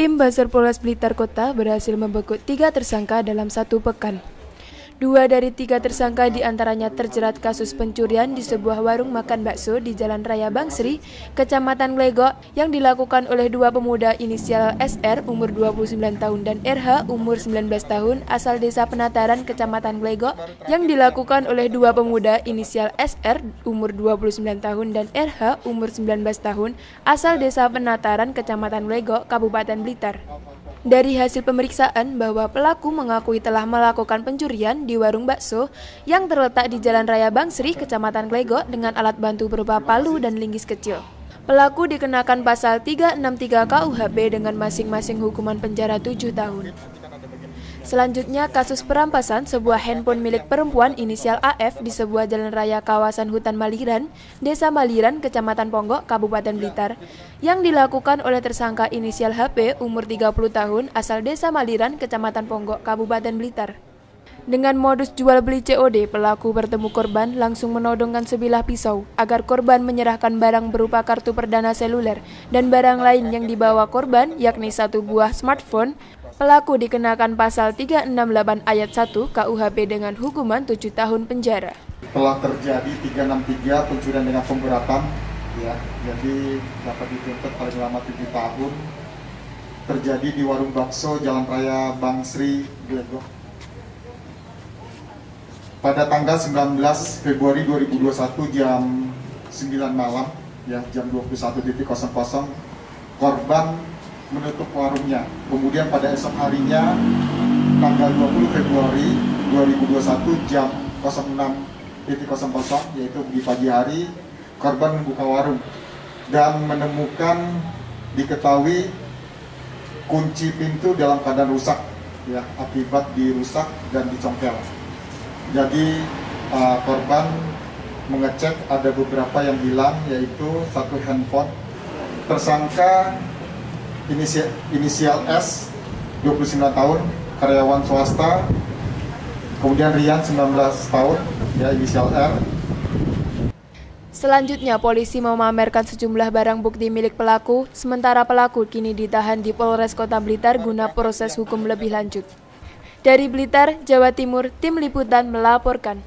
Tim Basar Polres Blitar Kota berhasil membekuk tiga tersangka dalam satu pekan. Dua dari tiga tersangka di antaranya terjerat kasus pencurian di sebuah warung makan bakso di Jalan Raya Bangsri, Kecamatan Glegok, yang dilakukan oleh dua pemuda inisial SR umur 29 tahun dan RH umur 19 tahun asal desa Penataran, Kecamatan Glegok, yang dilakukan oleh dua pemuda inisial SR umur 29 tahun dan RH umur 19 tahun asal desa Penataran, Kecamatan Glegok, Kabupaten Blitar. Dari hasil pemeriksaan bahwa pelaku mengakui telah melakukan pencurian di warung bakso yang terletak di Jalan Raya Bangsri, Kecamatan Glegok dengan alat bantu berupa palu dan linggis kecil. Pelaku dikenakan pasal 363 KUHP dengan masing-masing hukuman penjara 7 tahun. Selanjutnya, kasus perampasan sebuah handphone milik perempuan inisial AF di sebuah jalan raya kawasan hutan Maliran, Desa Maliran, Kecamatan Ponggok, Kabupaten Blitar, yang dilakukan oleh tersangka inisial HP umur 30 tahun asal Desa Maliran, Kecamatan Ponggok, Kabupaten Blitar. Dengan modus jual beli COD, pelaku bertemu korban langsung menodongkan sebilah pisau agar korban menyerahkan barang berupa kartu perdana seluler dan barang lain yang dibawa korban yakni satu buah smartphone, Pelaku dikenakan pasal 368 ayat 1 KUHP dengan hukuman 7 tahun penjara. Telah terjadi 363 pencurian dengan pemberatan, ya, jadi dapat dituntut paling lama 7 tahun. Terjadi di warung bakso Jalan Raya Bang Sri Glegok. Pada tanggal 19 Februari 2021 jam 9 malam, ya jam 21.00 korban menutup warungnya. Kemudian pada esok harinya, tanggal 20 Februari 2021 jam 06.00 yaitu di pagi hari, korban membuka warung dan menemukan diketahui kunci pintu dalam keadaan rusak ya akibat dirusak dan dicongkel. Jadi uh, korban mengecek ada beberapa yang hilang yaitu satu handphone. Tersangka inisial, inisial S 29 tahun karyawan swasta kemudian Rian 19 tahun ya inisial R Selanjutnya, polisi memamerkan sejumlah barang bukti milik pelaku, sementara pelaku kini ditahan di Polres Kota Blitar guna proses hukum lebih lanjut. Dari Blitar, Jawa Timur, Tim Liputan melaporkan.